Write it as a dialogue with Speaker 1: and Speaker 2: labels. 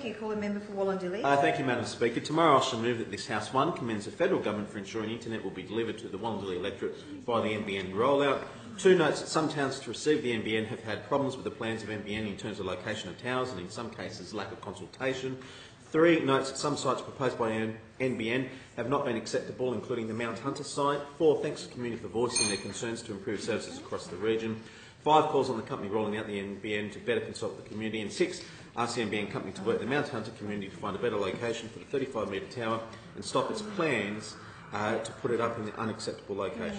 Speaker 1: Thank you. Call the member for Wollondilly.
Speaker 2: Uh, thank you, Madam Speaker. Tomorrow I shall move that this House 1 commends the Federal Government for ensuring internet will be delivered to the Wollondilly electorate via the NBN rollout. Two notes that some towns to receive the NBN have had problems with the plans of NBN in terms of location of towers and in some cases lack of consultation. Three notes that some sites proposed by NBN have not been acceptable, including the Mount Hunter site. Four thanks to the community for voicing their concerns to improve services across the region. Five calls on the company rolling out the NBN to better consult the community. And six NBN company to work the Mount Hunter community to find a better location for the 35 metre tower and stop its plans uh, to put it up in the unacceptable location.